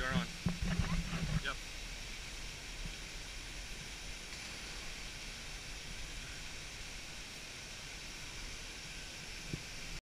journal